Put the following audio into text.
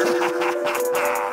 Ha ha ha ha!